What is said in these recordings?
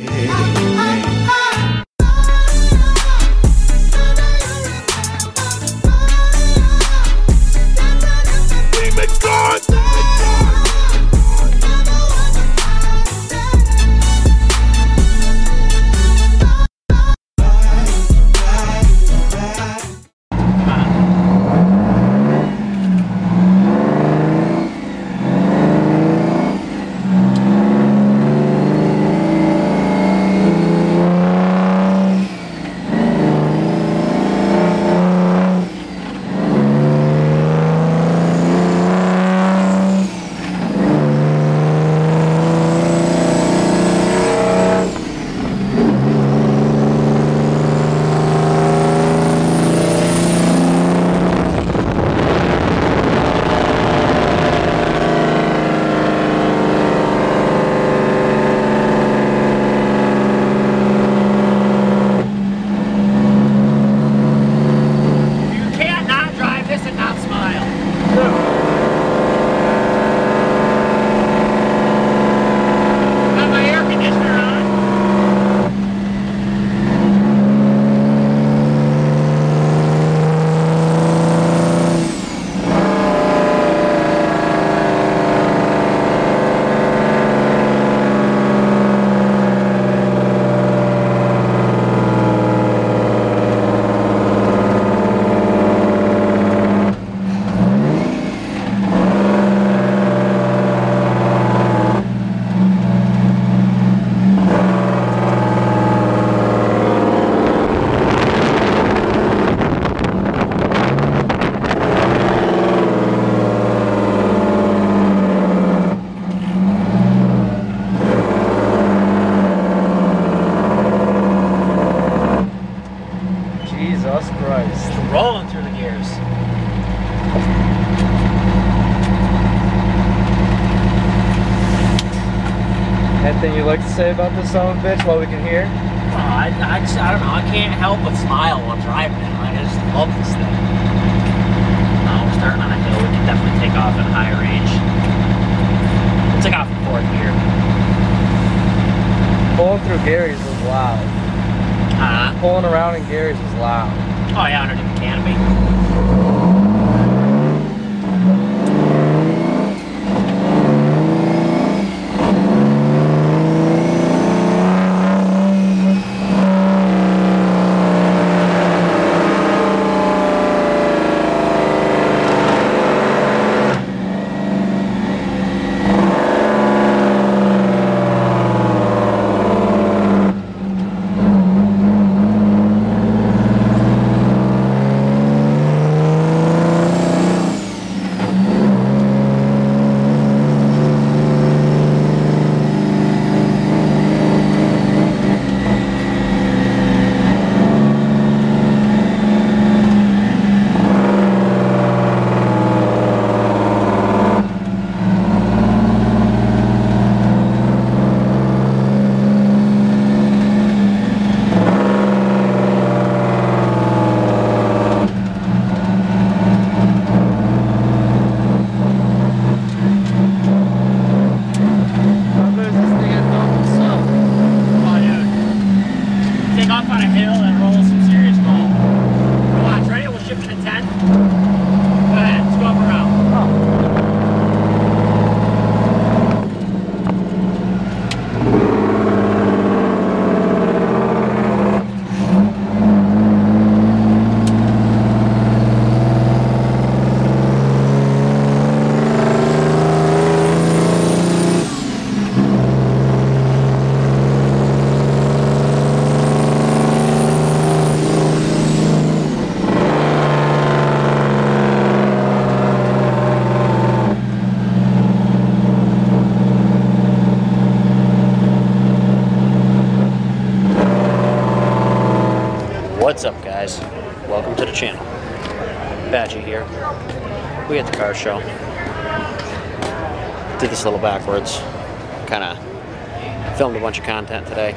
You like to say about this song, bitch while we can hear? Oh, I, I, just, I don't know. I can't help but smile while driving it. I just love this thing. Oh, we're starting on a hill. We can definitely take off at a high range. We'll take off in fourth gear. Pulling through Gary's was loud. Uh, Pulling around in Gary's was loud. oh, yeah, underneath the canopy. A little backwards. Kind of filmed a bunch of content today,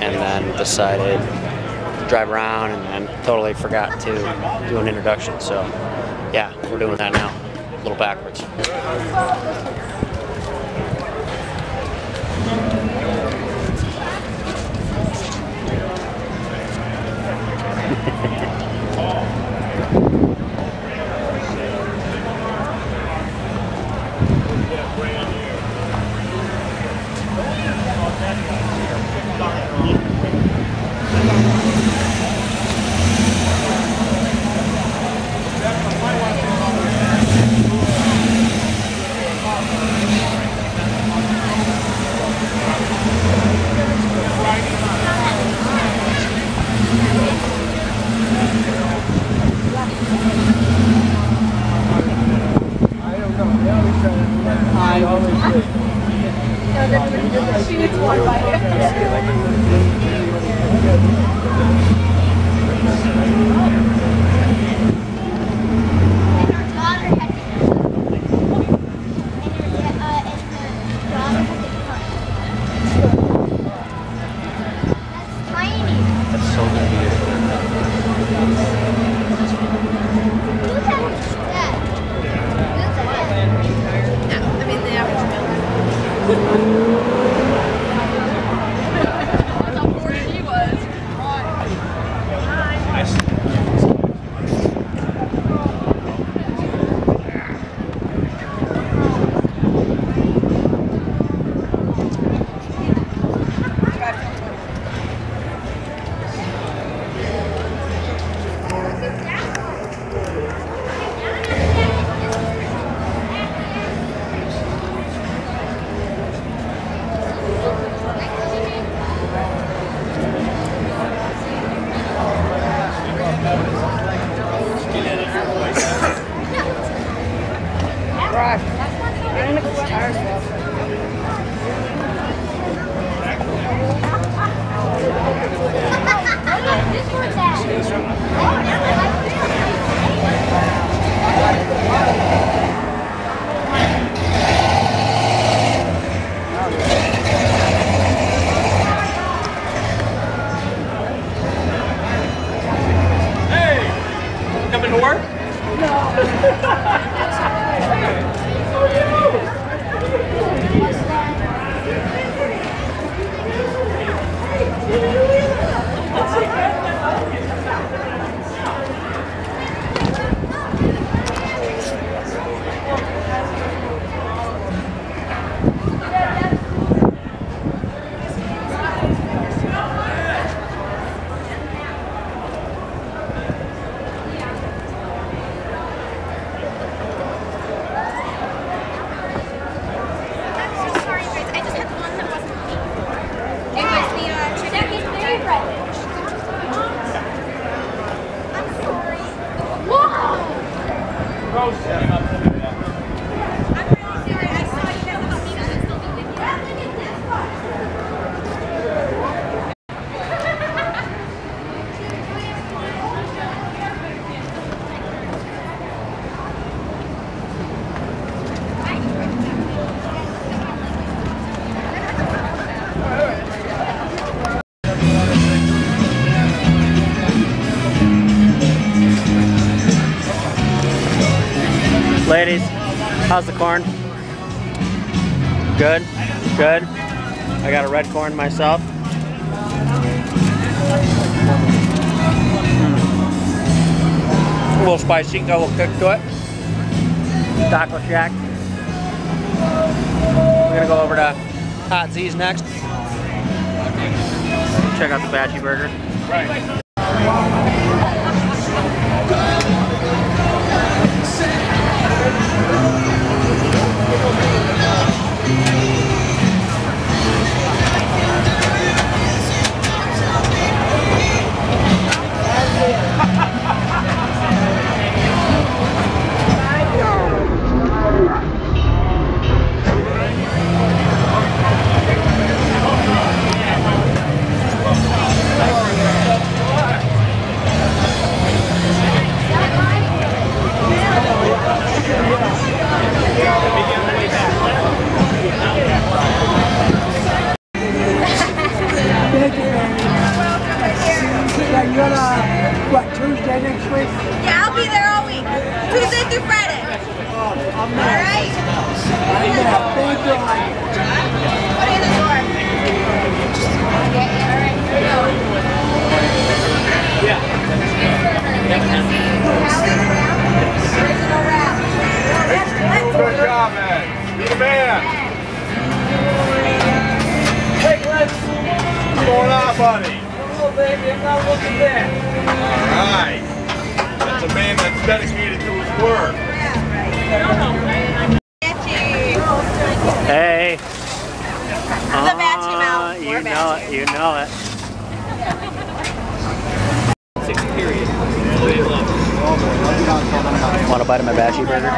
and then decided to drive around, and then totally forgot to do an introduction. So, yeah, we're doing that now. A little backwards. shoulder here. How's the corn? Good, good. I got a red corn myself. Mm. A little spicy, got a little kick to it. Taco Shack. We're gonna go over to Hot Z's next. Check out the Batchy Burger. Right. Good job, man. Be man. Hey, baby. I'm not looking. All right. That's a man that's dedicated to his work. Hey. Uh, you know it. You know it. Want a bite of my Batchy burger?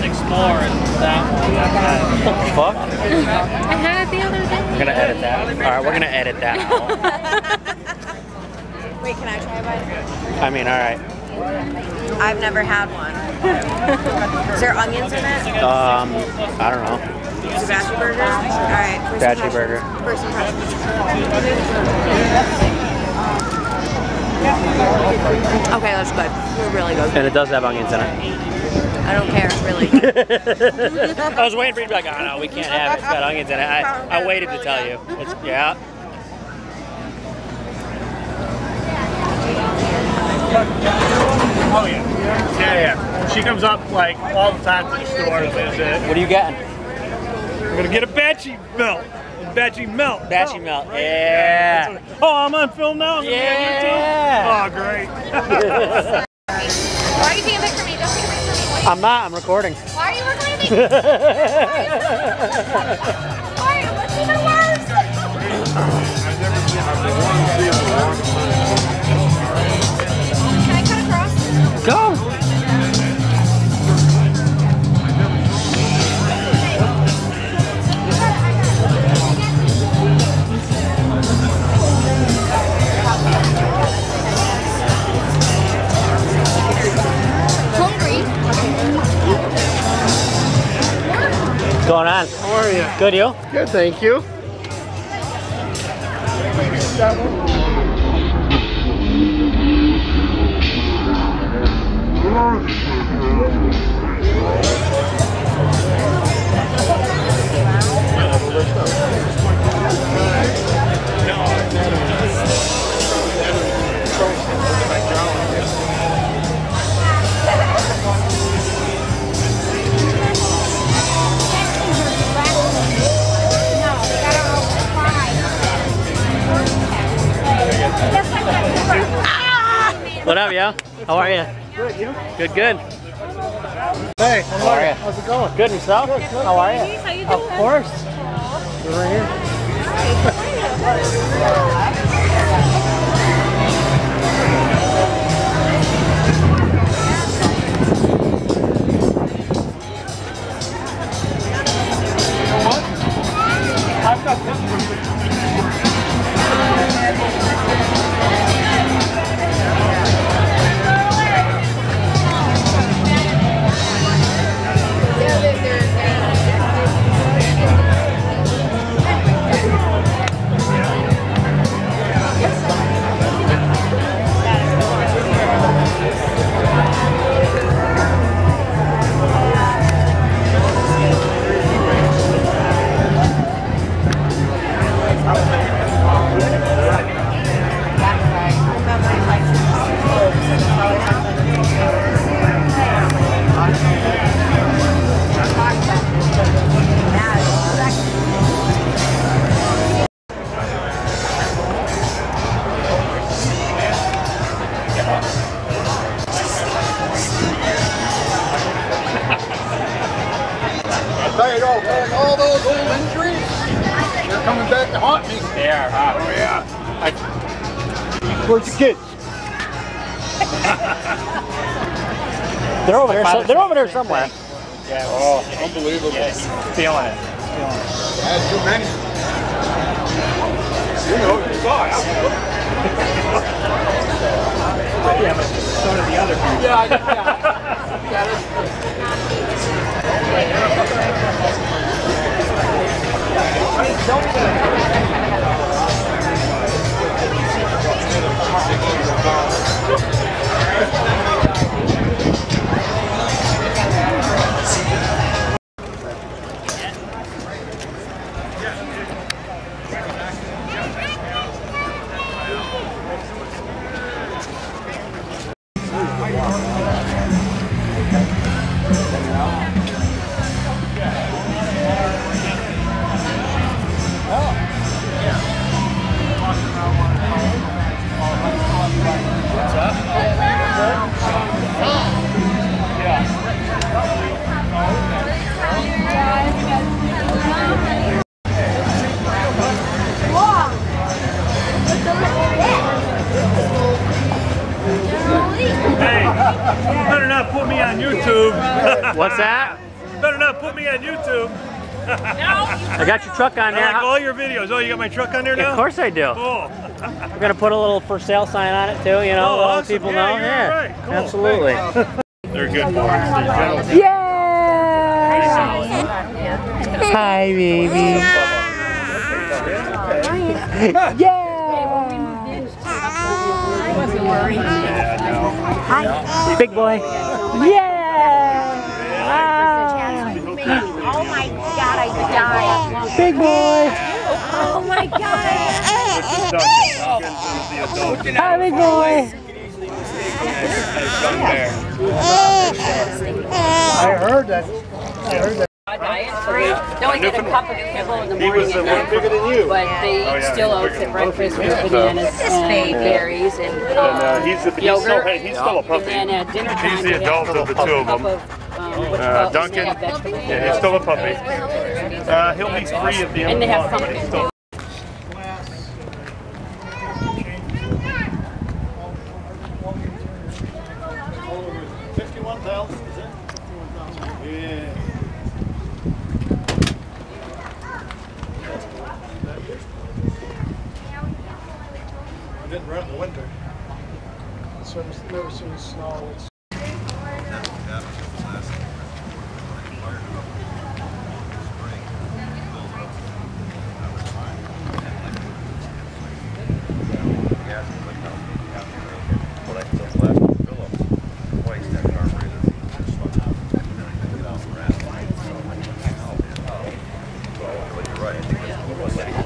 Six more and that one. Fuck. I had it the other day. We're gonna edit that. All right, we're gonna edit that out. Wait, can I try a bite? I mean, all right. I've never had one. Is there onions in it? Um, I don't know. Is it Batchy burger? All right. first burger. First impressions. Okay, that's good. It's really good. And it does have onions in it. I don't care, really. I was waiting for you to be like, oh no, we can't have it. It's got onions in it. I, I waited to tell you. It's, yeah. Oh yeah. Yeah, yeah. She comes up like all the time to the store to visit. What are you getting? We're gonna get a Batchy melt. A Batchy melt. Batchy oh, melt. Yeah. Oh, I'm on film now. I'm gonna on Yeah. YouTube? Oh, great. Why are you taking a picture of me? Don't take a picture of me. What are you- I'm not. I'm recording. Why are you recording me? on? How are you? Good, you? Good, thank you. What up, yo? How are you? Good, you? Good, good. Hey, How are you? How's it going? Good and stuff? How are you? How you Of course. We're right here. I've got this. Coming back to haunt me. They are, huh? Oh yeah. Where's the kids? they're over there. So, they're over there somewhere. Yeah. Oh, unbelievable. Yeah, he's feeling it. I had too many. You know, you saw it. Yeah, but so did the other people. Yeah, I- yeah. Yeah, that's true. What's that? Better not put me on YouTube. No. I got your truck on I there. like all your videos. Oh, you got my truck on there now? Of course I do. Cool. We're gonna put a little for sale sign on it too. You know, Oh, let awesome. people Yeah, know. you're yeah, right. Cool. absolutely. They're good boys. They're gentlemen. Hi, baby. Yeah. Hi. Big boy. Yeah. Oh my god, Big boy. Oh my god. Hi, big boy. I heard that. I heard that. They only get a cup of kibble in the He morning was the one bigger than you. but they Oh, yeah, still he's oats at breakfast with bananas and berries and And uh, he's, the, he's, still, yogurt. hey, he's still a puppy. And then at dinner time, He's the adult of the two of them. of, um, Uh, Duncan, yeah, he's still a puppy. Uh, he'll be three at the end And of the month, but he's pumpkin still Fifty-one thousand, is it? Yeah. I didn't run in the winter. So I've never seen snow. It's They're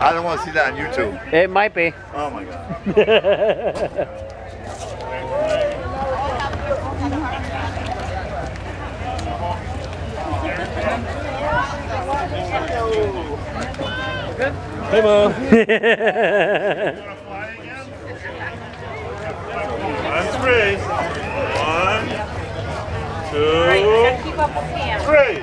I don't want to see that on YouTube. It might be. Oh my god. Hey, Mom. On three. One, two, Keep up with him. three.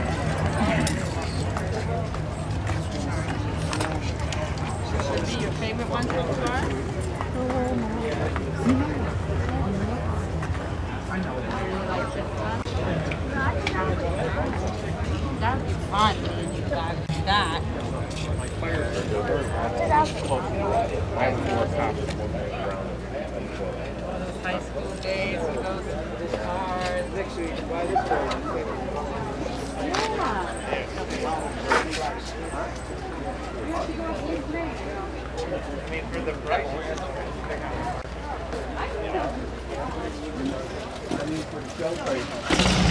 I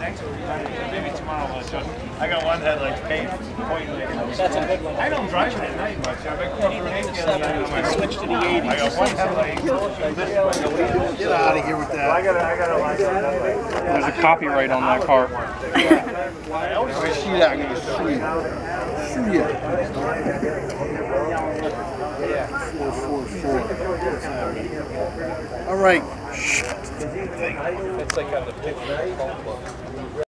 awesome. Maybe tomorrow. model much. I got one that like paint, point. That's a good one. I don't drive it at night much. I've been going for eight Switch to the 80s. I got one headlight. Get out of here with that. I gotta, I gotta like. There's a copyright on that car. I always see that. I'm gonna sue you. Sue you. Four, four, four. All right. It's like on the picture.